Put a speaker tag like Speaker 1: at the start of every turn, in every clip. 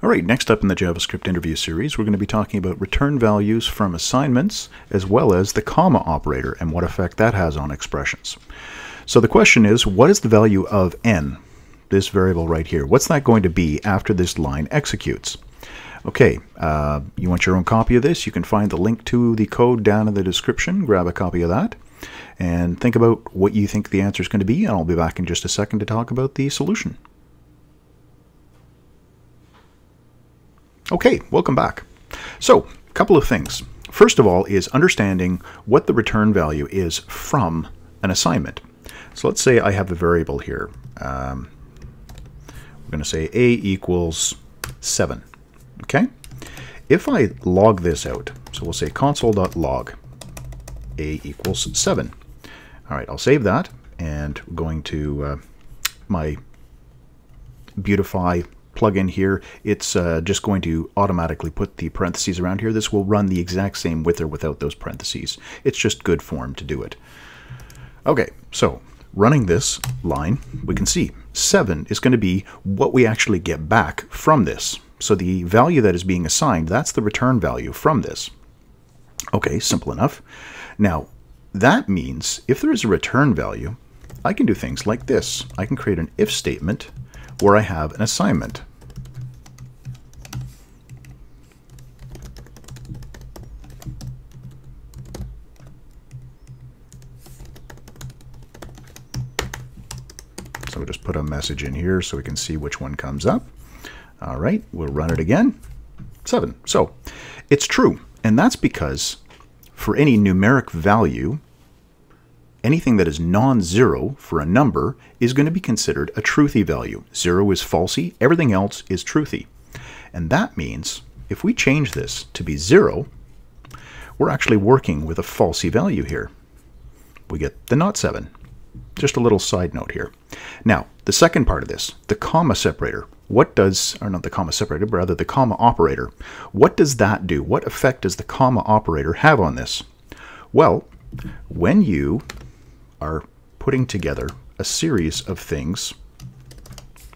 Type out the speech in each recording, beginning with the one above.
Speaker 1: All right, next up in the JavaScript interview series, we're going to be talking about return values from assignments, as well as the comma operator and what effect that has on expressions. So the question is, what is the value of n, this variable right here? What's that going to be after this line executes? Okay, uh, you want your own copy of this? You can find the link to the code down in the description. Grab a copy of that and think about what you think the answer is going to be, and I'll be back in just a second to talk about the solution. Okay, welcome back. So, a couple of things. First of all is understanding what the return value is from an assignment. So let's say I have a variable here. Um, we're going to say a equals 7. Okay? If I log this out, so we'll say console.log a equals 7. All right, I'll save that, and going to uh, my Beautify plugin here, it's uh, just going to automatically put the parentheses around here. This will run the exact same with or without those parentheses. It's just good form to do it. Okay, so running this line, we can see 7 is going to be what we actually get back from this. So the value that is being assigned, that's the return value from this. Okay, simple enough. Now, that means if there is a return value, I can do things like this. I can create an if statement where I have an assignment. So we'll just put a message in here so we can see which one comes up. All right, we'll run it again. 7. So it's true, and that's because for any numeric value, anything that is non-zero for a number is going to be considered a truthy value. Zero is falsy, everything else is truthy. And that means if we change this to be zero, we're actually working with a falsy value here. We get the not 7. Just a little side note here. Now, the second part of this, the comma separator. What does, or not the comma separator, but rather the comma operator. What does that do? What effect does the comma operator have on this? Well, when you are putting together a series of things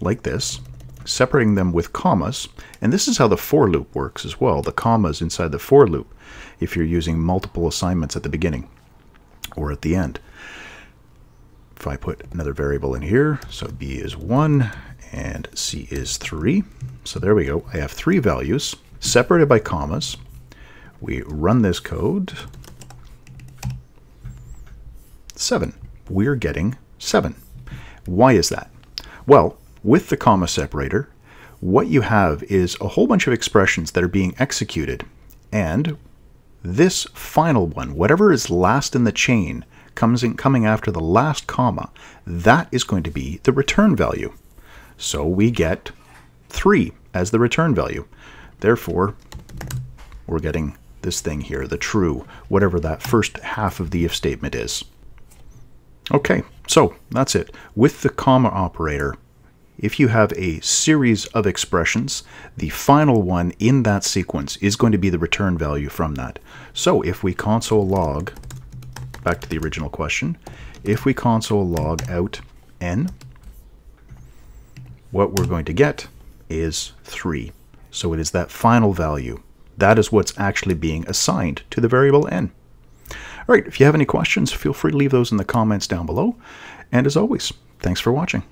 Speaker 1: like this, separating them with commas, and this is how the for loop works as well, the commas inside the for loop, if you're using multiple assignments at the beginning or at the end. If I put another variable in here, so b is 1 and c is 3. So there we go. I have three values separated by commas. We run this code. 7. We're getting 7. Why is that? Well, with the comma separator, what you have is a whole bunch of expressions that are being executed, and this final one, whatever is last in the chain, comes in coming after the last comma, that is going to be the return value. So we get 3 as the return value. Therefore, we're getting this thing here, the true, whatever that first half of the if statement is. Okay, so that's it. With the comma operator, if you have a series of expressions, the final one in that sequence is going to be the return value from that. So if we console log back to the original question, if we console log out n, what we're going to get is 3. So it is that final value. That is what's actually being assigned to the variable n. All right, if you have any questions, feel free to leave those in the comments down below. And as always, thanks for watching.